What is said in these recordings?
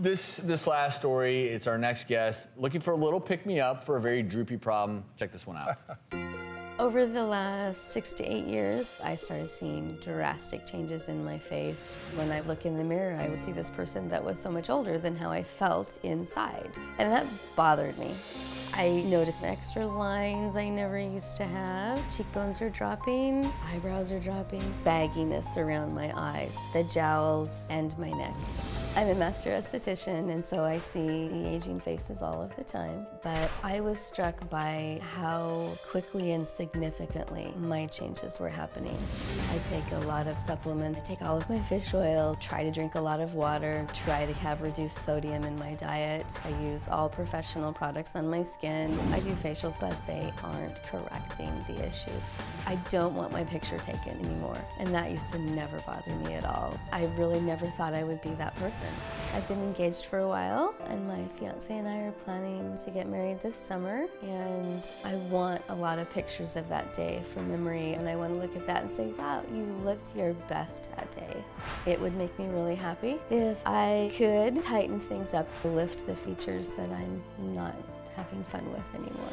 This this last story, it's our next guest looking for a little pick me up for a very droopy problem. Check this one out. Over the last six to eight years, I started seeing drastic changes in my face. When I look in the mirror, I would see this person that was so much older than how I felt inside. And that bothered me. I noticed extra lines I never used to have. Cheekbones are dropping, eyebrows are dropping, bagginess around my eyes, the jowls, and my neck. I'm a master esthetician, and so I see the aging faces all of the time. But I was struck by how quickly and significantly my changes were happening. I take a lot of supplements, I take all of my fish oil, try to drink a lot of water, try to have reduced sodium in my diet. I use all professional products on my skin. I do facials, but they aren't correcting the issues. I don't want my picture taken anymore, and that used to never bother me at all. I really never thought I would be that person. I've been engaged for a while, and my fiance and I are planning to get married this summer. And I want a lot of pictures of that day for memory, and I want to look at that and say, wow, you looked your best that day. It would make me really happy if I could tighten things up, lift the features that I'm not having fun with anymore.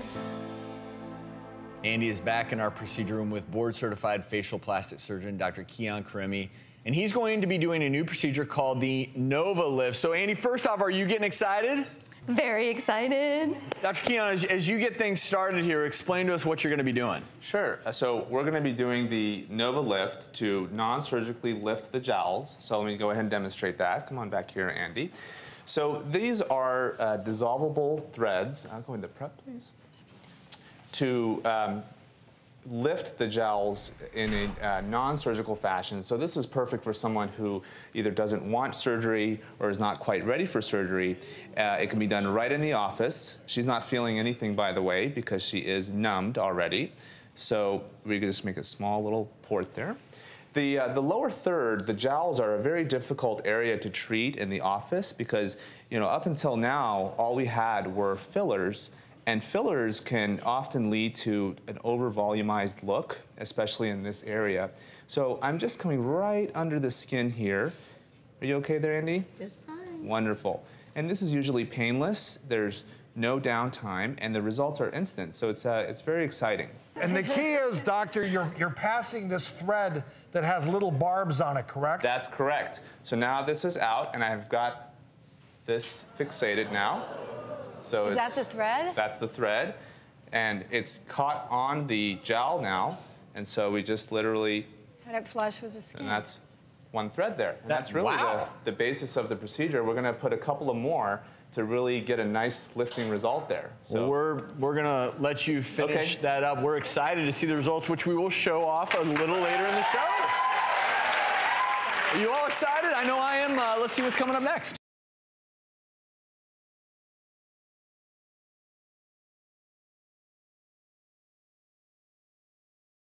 Andy is back in our procedure room with board certified facial plastic surgeon, Dr. Kian Karimi and he's going to be doing a new procedure called the Nova Lift. So, Andy, first off, are you getting excited? Very excited. Dr. Kian, as, as, you get things started here, explain to us what you're going to be doing. Sure. Uh, so we're going to be doing the Nova Lift to non-surgically lift the jowls. So let me go ahead and demonstrate that. Come on back here, Andy. So these are uh, dissolvable threads. I'll go into prep, please. To um, lift the jowls in a uh, non-surgical fashion. So this is perfect for someone who either doesn't want surgery or is not quite ready for surgery. Uh, it can be done right in the office. She's not feeling anything, by the way, because she is numbed already. So we can just make a small little port there. The, uh, the lower third, the jowls are a very difficult area to treat in the office because, you know, up until now, all we had were fillers and fillers can often lead to an over-volumized look, especially in this area. So I'm just coming right under the skin here. Are you okay there, Andy? Just fine. Wonderful. And this is usually painless. There's no downtime, and the results are instant. So it's, uh, it's very exciting. And the key is, doctor, you're, you're passing this thread that has little barbs on it, correct? That's correct. So now this is out, and I've got this fixated now. So Is that the thread? That's the thread. And it's caught on the jowl now. And so we just literally. Cut it flush with the skin. And that's one thread there. And that's, that's really wow. the, the basis of the procedure. We're going to put a couple of more to really get a nice lifting result there. So we're we're gonna let you finish okay. that up. We're excited to see the results, which we will show off a little later in the show. Are you all excited? I know I am. Uh, let's see what's coming up next.